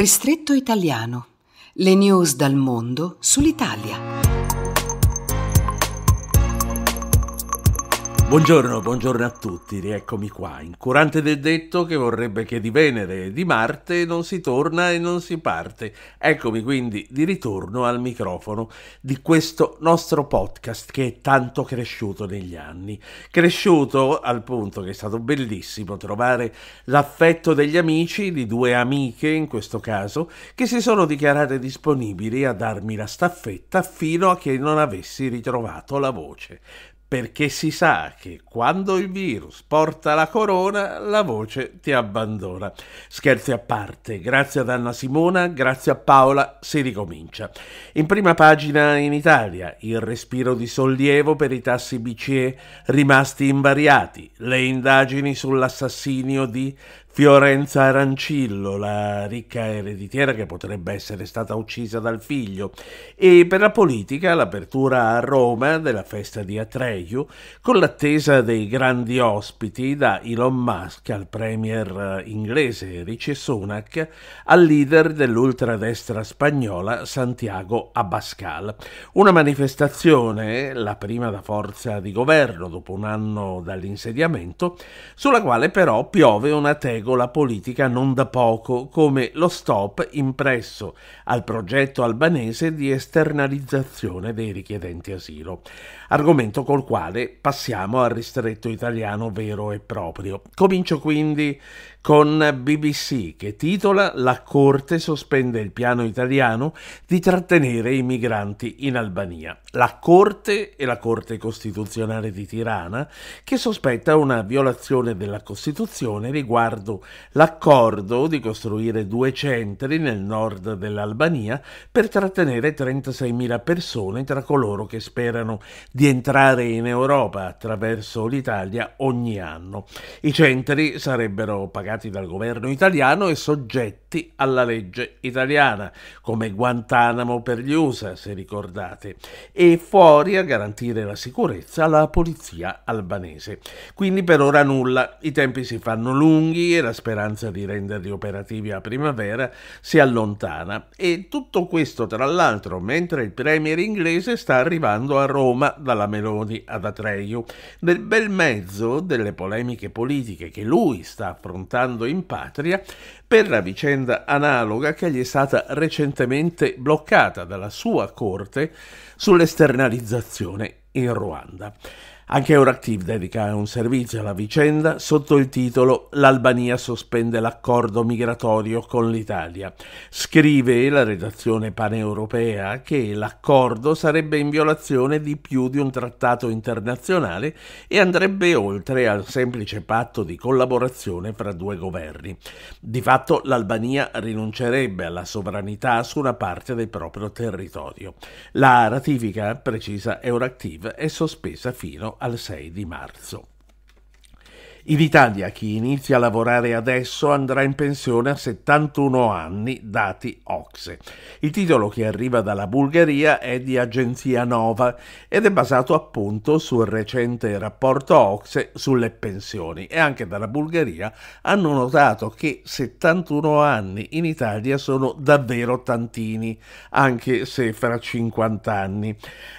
Ristretto italiano. Le news dal mondo sull'Italia. Buongiorno, buongiorno a tutti, rieccomi qua, incurante del detto che vorrebbe che di Venere e di Marte non si torna e non si parte. Eccomi quindi di ritorno al microfono di questo nostro podcast che è tanto cresciuto negli anni. Cresciuto al punto che è stato bellissimo trovare l'affetto degli amici, di due amiche in questo caso, che si sono dichiarate disponibili a darmi la staffetta fino a che non avessi ritrovato la voce perché si sa che quando il virus porta la corona la voce ti abbandona. Scherzi a parte, grazie ad Anna Simona, grazie a Paola si ricomincia. In prima pagina in Italia, il respiro di sollievo per i tassi BCE rimasti invariati, le indagini sull'assassinio di Fiorenza Arancillo, la ricca ereditiera che potrebbe essere stata uccisa dal figlio, e per la politica l'apertura a Roma della festa di Atreio, con l'attesa dei grandi ospiti da Elon Musk al premier inglese Rishi Sunak al leader dell'ultradestra spagnola Santiago Abascal. Una manifestazione, la prima da forza di governo dopo un anno dall'insediamento, sulla quale però piove una tegola regola politica non da poco, come lo stop impresso al progetto albanese di esternalizzazione dei richiedenti asilo, argomento col quale passiamo al ristretto italiano vero e proprio. Comincio quindi con BBC che titola La Corte sospende il piano italiano di trattenere i migranti in Albania. La Corte e la Corte Costituzionale di Tirana che sospetta una violazione della Costituzione riguardo l'accordo di costruire due centri nel nord dell'Albania per trattenere 36.000 persone tra coloro che sperano di entrare in Europa attraverso l'Italia ogni anno. I centri sarebbero pagati pagati dal governo italiano e soggetti alla legge italiana, come Guantanamo per gli USA, se ricordate, e fuori a garantire la sicurezza la polizia albanese. Quindi per ora nulla, i tempi si fanno lunghi e la speranza di renderli operativi a primavera si allontana. E tutto questo, tra l'altro, mentre il premier inglese sta arrivando a Roma dalla Meloni ad Atreio, nel bel mezzo delle polemiche politiche che lui sta affrontando ritornando in patria per la vicenda analoga che gli è stata recentemente bloccata dalla sua corte sull'esternalizzazione in Ruanda. Anche Euractiv dedica un servizio alla vicenda sotto il titolo L'Albania sospende l'accordo migratorio con l'Italia. Scrive la redazione paneuropea che l'accordo sarebbe in violazione di più di un trattato internazionale e andrebbe oltre al semplice patto di collaborazione fra due governi. Di fatto l'Albania rinuncerebbe alla sovranità su una parte del proprio territorio. La ratifica, precisa Euractiv, è sospesa fino al 6 di marzo. In Italia chi inizia a lavorare adesso andrà in pensione a 71 anni, dati Ocse. Il titolo che arriva dalla Bulgaria è di Agenzia Nova ed è basato appunto sul recente rapporto Ocse sulle pensioni e anche dalla Bulgaria hanno notato che 71 anni in Italia sono davvero tantini, anche se fra 50 anni.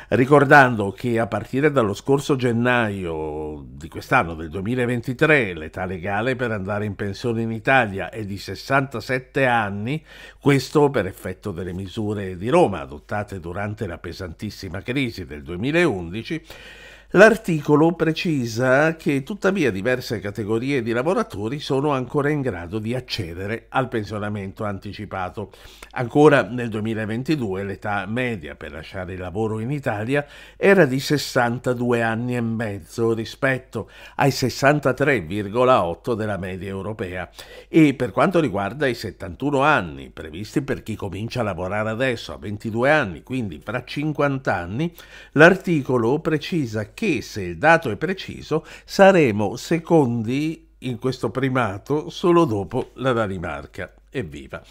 Ricordando che a partire dallo scorso gennaio di quest'anno, del 2023, 23, l'età legale per andare in pensione in Italia è di 67 anni, questo per effetto delle misure di Roma adottate durante la pesantissima crisi del 2011 L'articolo precisa che tuttavia diverse categorie di lavoratori sono ancora in grado di accedere al pensionamento anticipato. Ancora nel 2022 l'età media per lasciare il lavoro in Italia era di 62 anni e mezzo rispetto ai 63,8 della media europea e per quanto riguarda i 71 anni previsti per chi comincia a lavorare adesso a 22 anni, quindi fra 50 anni, l'articolo precisa che che, se il dato è preciso, saremo secondi in questo primato solo dopo la Danimarca. Evviva.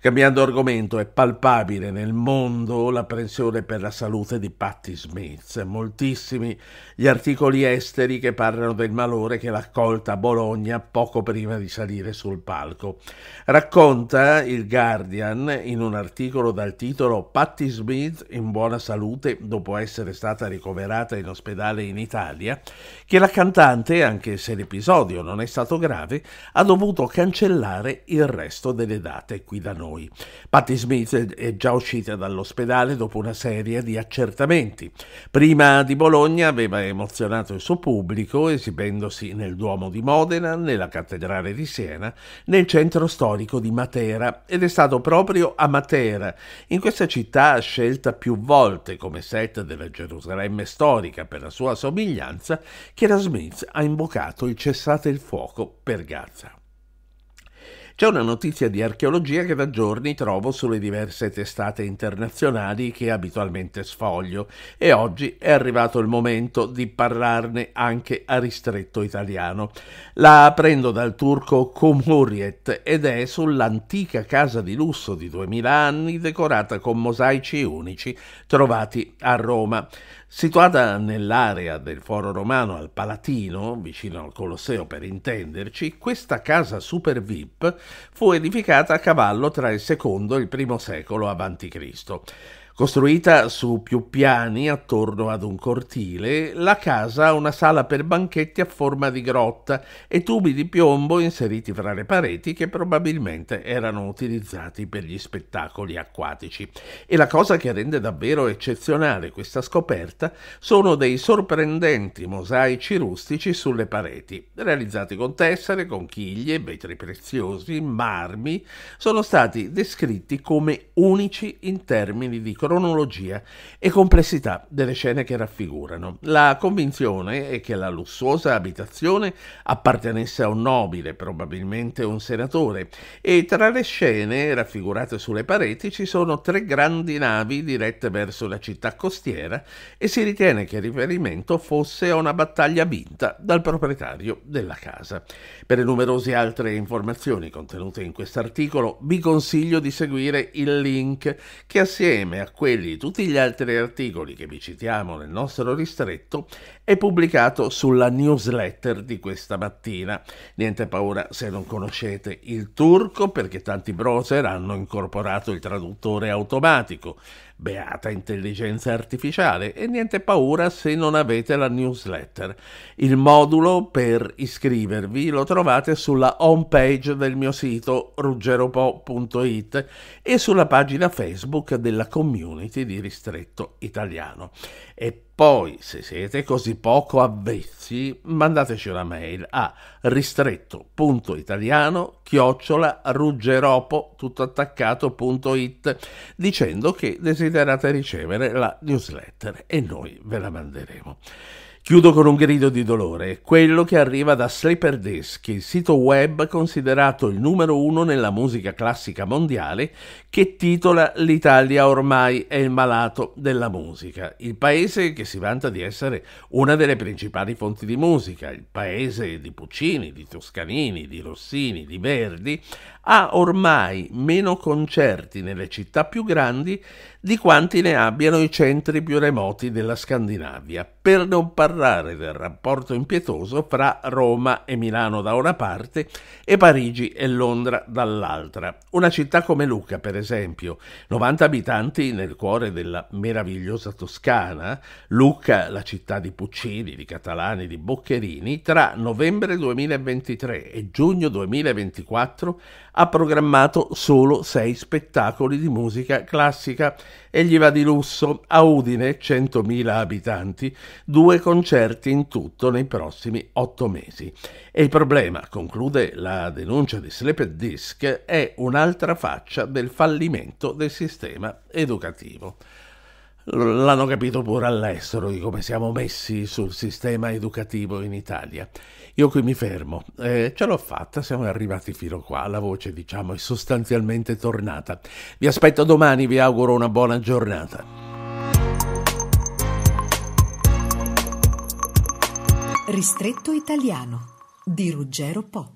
Cambiando argomento, è palpabile nel mondo l'apprensione per la salute di Patti Smith. Moltissimi gli articoli esteri che parlano del malore che l'ha accolta a Bologna poco prima di salire sul palco. Racconta il Guardian in un articolo dal titolo Patti Smith in buona salute dopo essere stata ricoverata in ospedale in Italia, che la cantante, anche se l'episodio non è stato grave, ha dovuto cancellare il resto delle date qui da noi. Patti Smith è già uscita dall'ospedale dopo una serie di accertamenti. Prima di Bologna aveva emozionato il suo pubblico esibendosi nel Duomo di Modena, nella cattedrale di Siena, nel centro storico di Matera ed è stato proprio a Matera, in questa città scelta più volte come set della Gerusalemme storica per la sua somiglianza, che la Smith ha invocato il cessate il fuoco per Gaza. C'è una notizia di archeologia che da giorni trovo sulle diverse testate internazionali che abitualmente sfoglio e oggi è arrivato il momento di parlarne anche a ristretto italiano. La prendo dal turco Cumhuriyet ed è sull'antica casa di lusso di 2000 anni decorata con mosaici unici trovati a Roma. Situata nell'area del Foro Romano al Palatino, vicino al Colosseo per intenderci, questa casa super VIP fu edificata a cavallo tra il secondo e il primo secolo a.C. Costruita su più piani attorno ad un cortile, la casa ha una sala per banchetti a forma di grotta e tubi di piombo inseriti fra le pareti che probabilmente erano utilizzati per gli spettacoli acquatici. E la cosa che rende davvero eccezionale questa scoperta sono dei sorprendenti mosaici rustici sulle pareti, realizzati con tessere, conchiglie, vetri preziosi, marmi, sono stati descritti come unici in termini di cronologia e complessità delle scene che raffigurano. La convinzione è che la lussuosa abitazione appartenesse a un nobile, probabilmente un senatore, e tra le scene raffigurate sulle pareti ci sono tre grandi navi dirette verso la città costiera e si ritiene che il riferimento fosse a una battaglia vinta dal proprietario della casa. Per le numerose altre informazioni contenute in questo articolo vi consiglio di seguire il link che assieme a quelli di tutti gli altri articoli che vi citiamo nel nostro ristretto è pubblicato sulla newsletter di questa mattina. Niente paura se non conoscete il turco perché tanti browser hanno incorporato il traduttore automatico beata intelligenza artificiale e niente paura se non avete la newsletter. Il modulo per iscrivervi lo trovate sulla home page del mio sito ruggeropo.it e sulla pagina Facebook della community di Ristretto Italiano. E poi, se siete così poco avvezzi, mandateci una mail a ristretto.italiano chiocciola ruggeropo tutto attaccato.it dicendo che desiderate ricevere la newsletter e noi ve la manderemo. Chiudo con un grido di dolore, quello che arriva da Sleeper Disc, il sito web considerato il numero uno nella musica classica mondiale, che titola L'Italia ormai è il malato della musica, il paese che si vanta di essere una delle principali fonti di musica, il paese di Puccini, di Toscanini, di Rossini, di Verdi, ha ormai meno concerti nelle città più grandi di quanti ne abbiano i centri più remoti della Scandinavia, per non parlare del rapporto impietoso fra Roma e Milano da una parte e Parigi e Londra dall'altra. Una città come Lucca, per esempio, 90 abitanti nel cuore della meravigliosa Toscana, Lucca, la città di Puccini, di Catalani, di Boccherini, tra novembre 2023 e giugno 2024 ha programmato solo sei spettacoli di musica classica e gli va di lusso a Udine, 100.000 abitanti, due concerti in tutto nei prossimi otto mesi. E il problema, conclude la denuncia di Sleeped Disc, è un'altra faccia del fallimento del sistema educativo l'hanno capito pure all'estero di come siamo messi sul sistema educativo in Italia. Io qui mi fermo, eh, ce l'ho fatta, siamo arrivati fino qua, la voce diciamo è sostanzialmente tornata. Vi aspetto domani, vi auguro una buona giornata. Ristretto italiano di Ruggero Po.